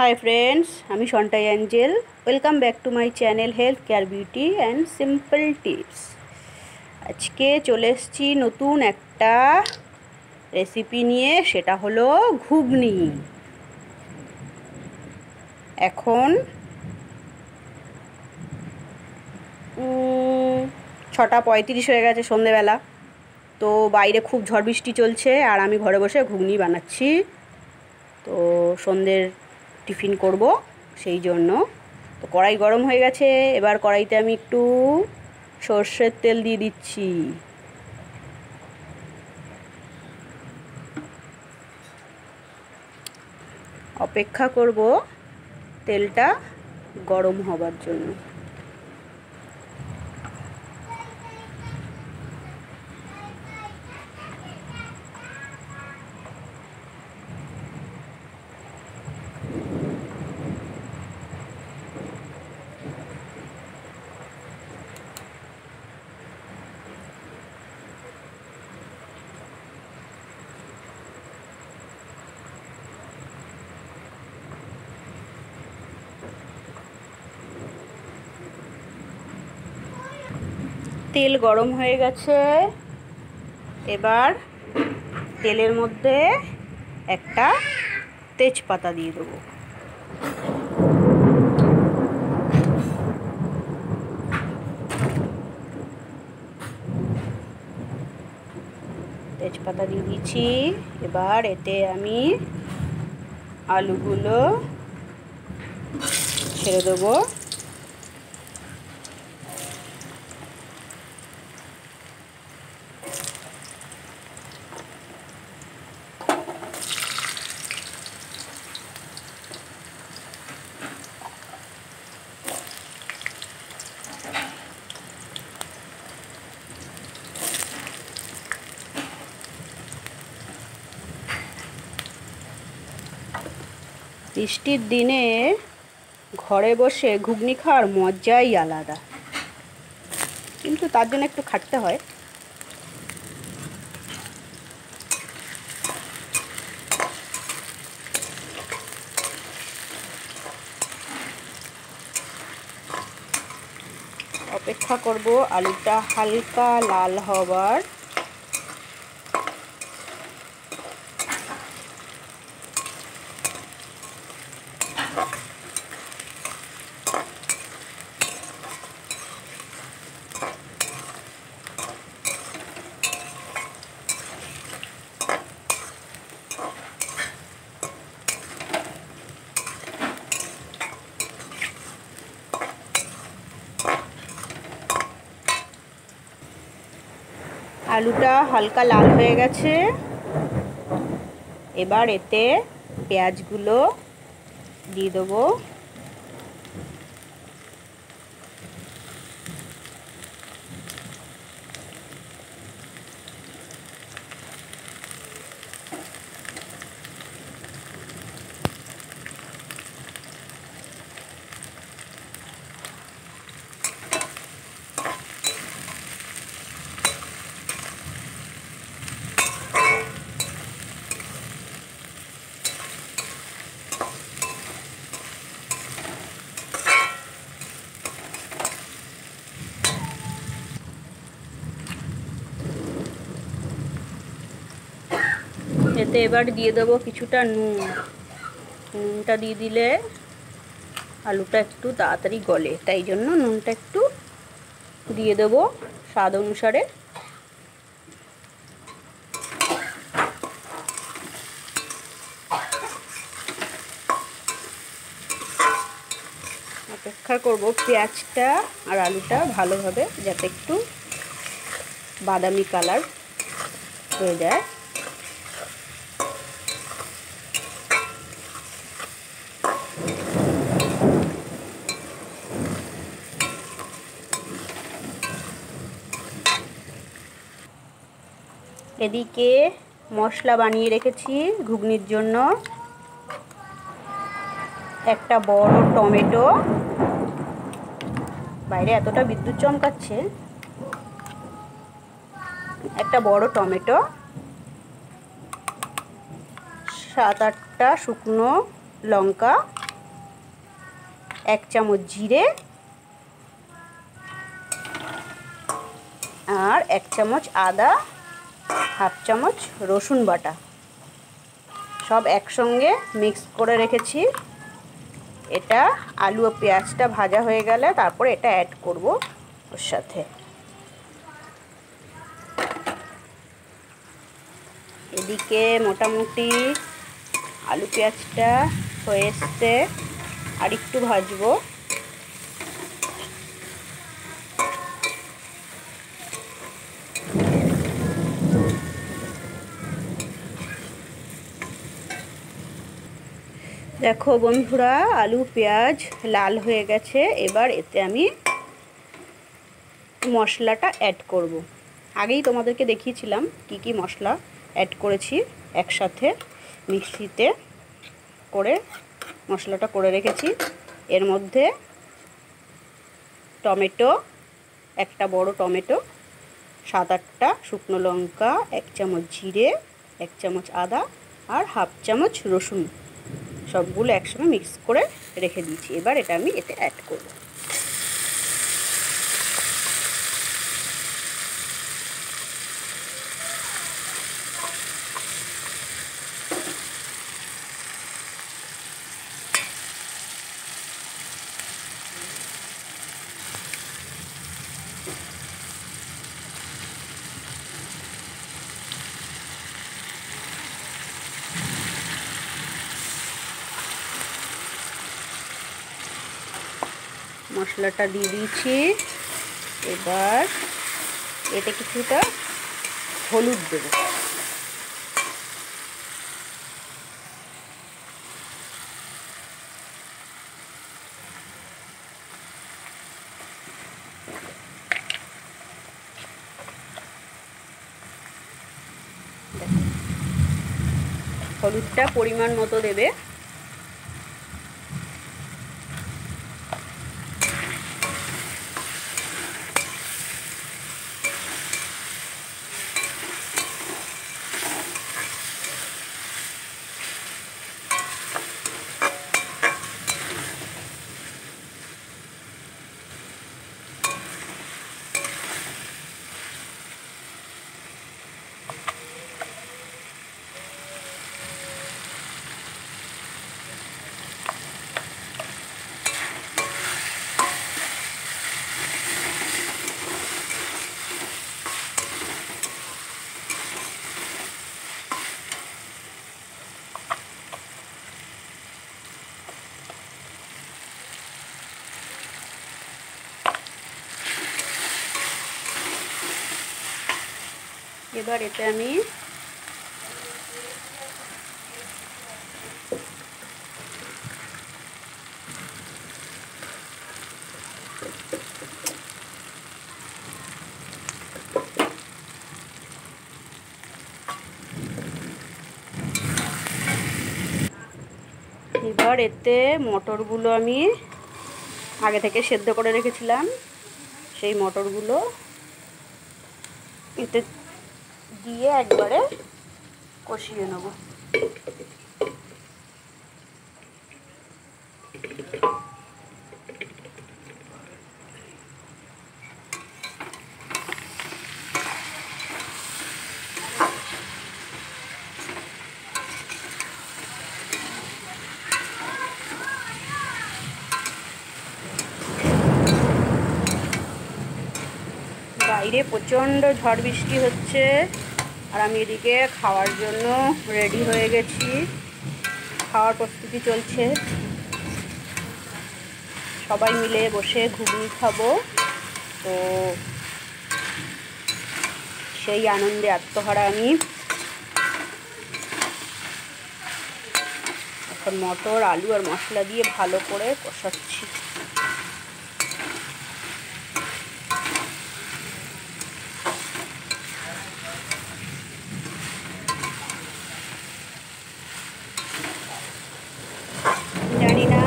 High friends আমি Santai Angel. Welcome back to my channel health care beauty and simple tips আজকে চলে এসেছি নতুন একটা রেসিপি নিয়ে, সেটা হলো ঘুগনি। এখন ছটা পঁয়ত্রিশ হয়ে গেছে সন্ধেবেলা। তো বাইরে খুব ঝড় বৃষ্টি চলছে, আর আমি ঘরে বসে ঘুগনি বানাচ্ছি। তো সন্ধ্যের টিফিন করব, সেই জন্য। তো কড়াই গরম হয়ে গেছে, এবার কড়াইতে আমি একটু সর্ষের তেল দিয়ে দিচ্ছি। অপেক্ষা করব তেলটা গরম হবার জন্য। তেল গরম হয়ে গেছে। এবার তেলের মধ্যে একটা তেজপাতা দিয়ে দেবো। তেজপাতা দিয়ে দিচ্ছি। এবার এতে আমি আলুগুলো ছেড়ে দেবো। বৃষ্টির দিনে ঘরে বসে ঘুগনি খাওয়ার মজাই আলাদা। কিন্তু তার জন্য একটু খাটতে হয়। অপেক্ষা করব আলুটা হালকা লাল হবার আলুটা হালকা লাল হয়ে গেছে। এবার এতে পেঁয়াজগুলো দিয়ে দেবো। এতে এবার দিয়ে দেবো কিছুটা নুন। নুনটা দিয়ে দিলে আলুটা একটু তাড়াতাড়ি গলে, তাই জন্য নুনটা একটু দিয়ে দেবো স্বাদ অনুসারে। অপেক্ষা করব পেঁয়াজটা আর আলুটা ভালোভাবে যাতে একটু বাদামি কালার হয়ে যায়। এদিকে মশলা বানিয়ে রেখেছি ঘুগনির জন্য। একটা বড় টমেটো। বাইরে এতটা বিদ্যুৎ চমকাচ্ছে। একটা বড় টমেটো। সাত আটটা শুকনো লঙ্কা। এক চামচ জিরে। আর এক চামচ আদা। হাফ চামচ রসুন বাটা। সব একসঙ্গে মিক্স করে রেখেছি। এটা আলু ও পেঁয়াজটা ভাজা হয়ে গেলে তারপর এটা অ্যাড করব ওর সাথে। এদিকে মোটামুটি আলু পেঁয়াজটা হয়ে এসছে। আর একটু ভাজবো। দেখো বন্ধুরা, আলু, পেঁয়াজ লাল হয়ে গেছে। এবার এতে আমি মশলাটা অ্যাড করব। আগেই তোমাদেরকে দেখিয়েছিলাম কি কি মশলা অ্যাড করেছি একসাথে মিক্সিতে করে, মশলাটা করে রেখেছি। এর মধ্যে টমেটো, একটা বড় টমেটো, সাত আটটা শুকনো লঙ্কা, এক চামচ জিরে, এক চামচ আদা আর হাফ চামচ রসুন। সবগুলো একসঙ্গে মিক্স করে রেখে দিয়েছি। এবার এটা আমি এতে অ্যাড করব। মশলাটা দিয়ে দিয়েছি। এবার এতে কিছুটা হলুদ দেবো। হলুদটা পরিমাণ মতো দেবে। এবার এতে আমি এবার এতে মটরগুলো আমি আগে থেকে সেদ্ধ করে রেখেছিলাম। সেই মটরগুলো এতে দিয়ে একবারে কষিয়ে নেব। বাইরে প্রচণ্ড ঝড় বৃষ্টি হচ্ছে। আর আমি এদিকে খাওয়ার জন্য রেডি হয়ে গেছি। খাওয়ার প্রস্তুতি চলছে। সবাই মিলে বসে ঘুগনি খাব। তো সেই আনন্দে আত্মহারা আমি। এখন মটর, আলু আর মশলা দিয়ে ভালো করে কষাচ্ছি জানি না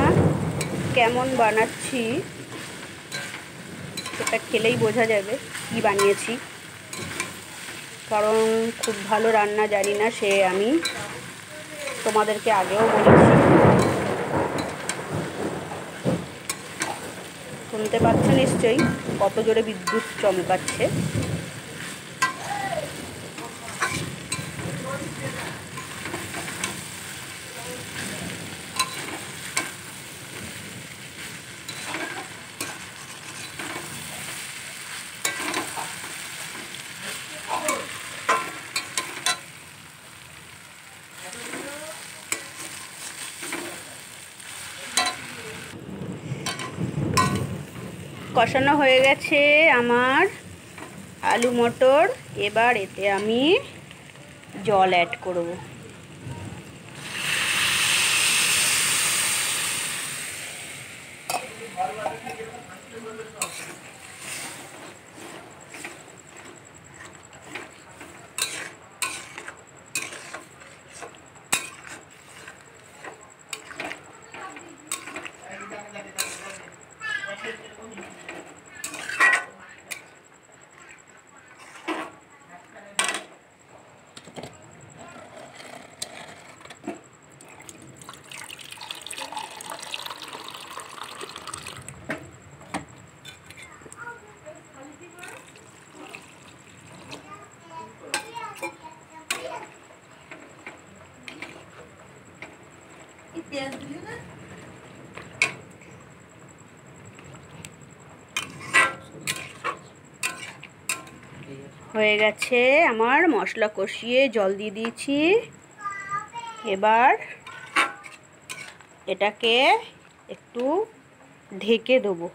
কেমন বানাচ্ছি, সেটা খেলেই বোঝা যাবে কি বানিয়েছি। কারণ খুব ভালো রান্না জানি না সে আমি তোমাদেরকে আগেও বলেছি। শুনতে পাচ্ছ নিশ্চয়ই কত জোরে বিদ্যুৎ চমকাচ্ছে। কষানো হয়ে গেছে আমার আলু মটর। এবার এতে আমি জল অ্যাড করব। হয়ে গেছে আমার মশলা কষিয়ে জল দিয়ে দিয়েছি। এবার এটাকে একটু ঢেকে দেবো।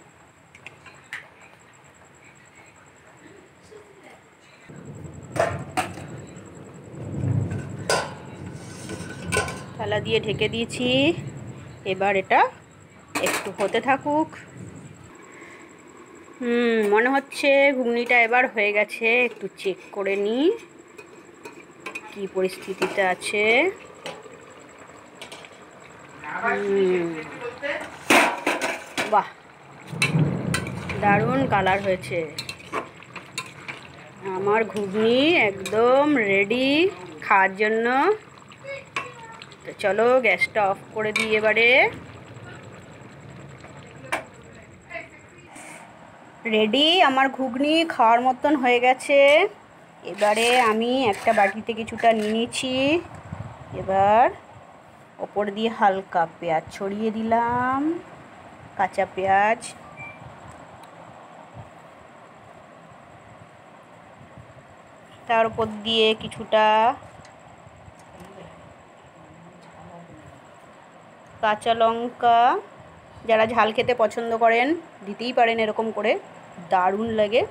থালা দিয়ে ঢেকে দিয়েছি। এবার এটা একটু হতে থাকুক। হুম, মনে হচ্ছে ঘুগনিটা এবার হয়ে গেছে। একটু চেক করে নিই কি পরিস্থিতিতে আছে। বাহ! দারুণ কালার হয়েছে। আমার ঘুগনি একদম রেডি খাওয়ার জন্য। তো চলো গ্যাসটা অফ করে দিই এবারে। রেডি আমার ঘুগনি খাওয়ার মতন হয়ে গেছে। এবারে আমি একটা বাটিতে কিছুটা নিয়ে নিয়েছি। এবার ওপর দিয়ে হালকা পেঁয়াজ ছড়িয়ে দিলাম, কাঁচা পেঁয়াজ। তার উপর দিয়ে কিছুটা কাঁচা লঙ্কা, যারা ঝাল খেতে পছন্দ করেন, দিতেই পারেন এরকম করে। দারুণ লাগে।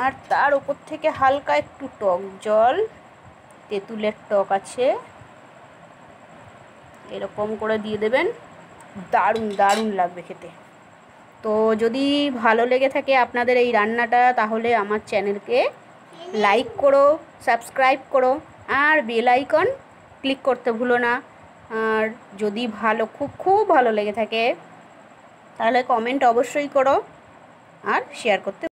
আর তার উপর থেকে হালকা একটু টক জল, তেঁতুলের টক আছে। এরকম করে দিয়ে দেবেন। দারুণ দারুণ লাগবে খেতে। তো যদি ভালো লেগে থাকে আপনাদের এই রান্নাটা, তাহলে আমার চ্যানেলকে লাইক করো, সাবস্ক্রাইব করো, আর বেল আইকন ক্লিক করতে ভুলো না। আর যদি ভালো, খুব খুব ভালো লেগে থাকে, তাহলে কমেন্ট অবশ্যই করো আর শেয়ার করতে